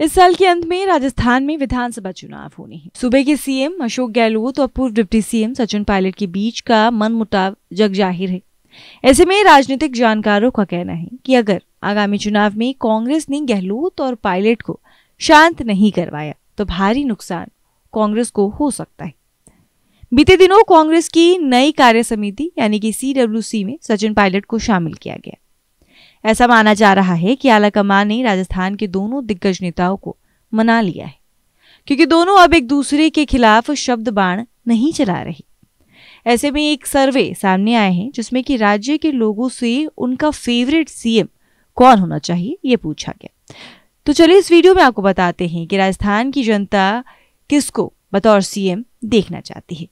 इस साल के अंत में राजस्थान में विधानसभा चुनाव होने हैं। सूबे के सीएम अशोक गहलोत और पूर्व डिप्टी सीएम सचिन पायलट के बीच का मन मुटाव जग ज़ाहिर है। ऐसे में राजनीतिक जानकारों का कहना है कि अगर आगामी चुनाव में कांग्रेस ने गहलोत और पायलट को शांत नहीं करवाया तो भारी नुकसान कांग्रेस को हो सकता है। बीते दिनों कांग्रेस की नई कार्य समिति यानी कि सीडब्ल्यूसी में सचिन पायलट को शामिल किया गया। ऐसा माना जा रहा है कि आलाकमान ने राजस्थान के दोनों दिग्गज नेताओं को मना लिया है, क्योंकि दोनों अब एक दूसरे के खिलाफ शब्द बाण नहीं चला रहे। ऐसे में एक सर्वे सामने आए हैं, जिसमें कि राज्य के लोगों से उनका फेवरेट सीएम कौन होना चाहिए, ये पूछा गया। तो चलिए इस वीडियो में आपको बताते हैं कि राजस्थान की जनता किसको बतौर सीएम देखना चाहती है।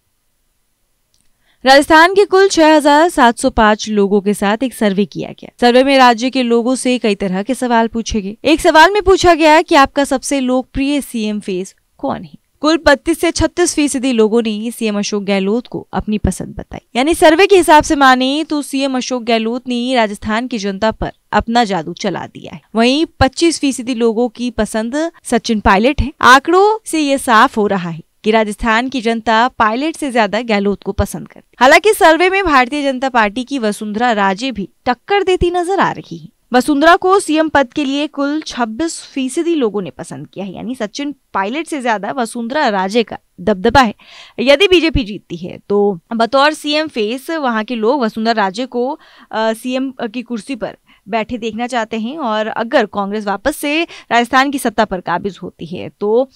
राजस्थान के कुल 6,705 लोगों के साथ एक सर्वे किया गया। सर्वे में राज्य के लोगों से कई तरह के सवाल पूछे गए। एक सवाल में पूछा गया कि आपका सबसे लोकप्रिय सीएम फेस कौन है? कुल 32 से 36 फ़ीसदी लोगों ने सीएम अशोक गहलोत को अपनी पसंद बताई। यानी सर्वे के हिसाब से माने तो सीएम अशोक गहलोत ने राजस्थान की जनता पर अपना जादू चला दिया है। वहीं 25 फ़ीसदी लोगों की पसंद सचिन पायलट है। आंकड़ों से ये साफ़ हो रहा है कि राजस्थान की जनता पायलट से ज़्यादा गहलोत को पसंद करती हालाँकि सर्वे में भारतीय जनता पार्टी की वसुंधरा राजे भी टक्कर देती नज़र आ रही है। वसुंधरा को सीएम पद के लिए कुल 26 फ़ीसदी लोगों ने पसंद किया है, यानी सचिन पायलट से ज़्यादा वसुंधरा राजे का दबदबा है। यदि बीजेपी जीतती है तो बतौर सीएम फेस वहाँ के लोग वसुंधरा राजे को सीएम की कुर्सी पर बैठे देखना चाहते हैं और अगर कांग्रेस वापस से राजस्थान की सत्ता पर काबिज होती है तो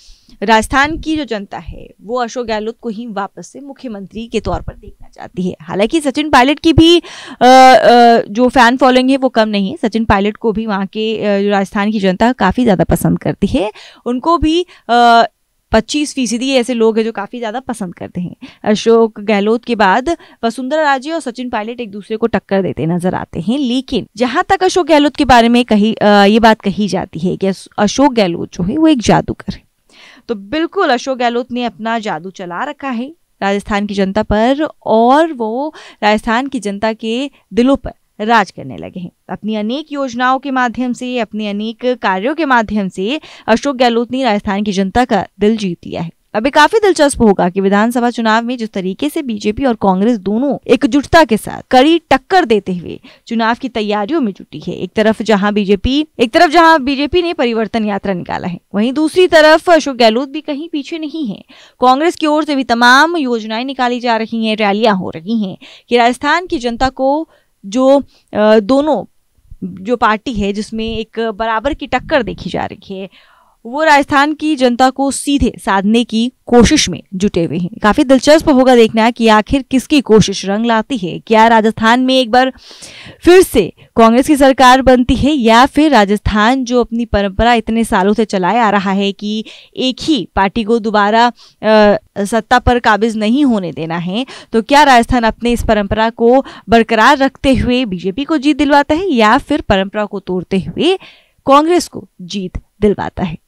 राजस्थान की जो जनता है, वो अशोक गहलोत को ही वापस से मुख्यमंत्री के तौर पर देखना चाहती है। हालाँकि सचिन पायलट की भी जो फ़ैन फॉलोइंग है, वो कम नहीं है। सचिन पायलट को भी वहाँ के राजस्थान की जनता काफ़ी ज़्यादा पसंद करती है। उनको भी पच्चीस फ़ीसदी ऐसे लोग हैं जो काफ़ी ज़्यादा पसंद करते हैं। अशोक गहलोत के बाद वसुंधरा राजे और सचिन पायलट एक दूसरे को टक्कर देते नज़र आते हैं। लेकिन जहाँ तक अशोक गहलोत के बारे में कही आ, ये बात कही जाती है कि अशोक गहलोत जो है वो एक जादूगर है। तो बिल्कुल अशोक गहलोत ने अपना जादू चला रखा है राजस्थान की जनता पर और वो राजस्थान की जनता के दिलों पर। राज करने लगे हैं। अपनी अनेक योजनाओं के माध्यम से, अपने अनेक कार्यों के माध्यम से अशोक गहलोत ने राजस्थान की जनता का दिल जीत लिया है। अभी काफ़ी दिलचस्प होगा कि विधानसभा चुनाव में जिस तरीके से बीजेपी और कांग्रेस दोनों एकजुटता के साथ कड़ी टक्कर देते हुए चुनाव की तैयारियों में जुटी है, एक तरफ़ जहाँ बीजेपी, एक तरफ़ जहाँ बीजेपी ने परिवर्तन यात्रा निकाला है, वहीं दूसरी तरफ़ अशोक गहलोत भी कहीं पीछे नहीं है। कांग्रेस की ओर से भी तमाम योजनाएँ निकाली जा रही है, रैलियाँ हो रही है कि राजस्थान की जनता को जो दोनों जो पार्टी है जिसमें एक बराबर की टक्कर देखी जा रही है वो राजस्थान की जनता को सीधे साधने की कोशिश में जुटे हुए हैं। काफ़ी दिलचस्प होगा देखना कि आखिर किसकी कोशिश रंग लाती है। क्या राजस्थान में एक बार फिर से कांग्रेस की सरकार बनती है या फिर राजस्थान जो अपनी परंपरा इतने सालों से चलाए आ रहा है कि एक ही पार्टी को दोबारा सत्ता पर काबिज नहीं होने देना है तो क्या राजस्थान अपने इस परंपरा को बरकरार रखते हुए बीजेपी को जीत दिलवाता है या फिर परंपरा को तोड़ते हुए कांग्रेस को जीत दिलवाता है।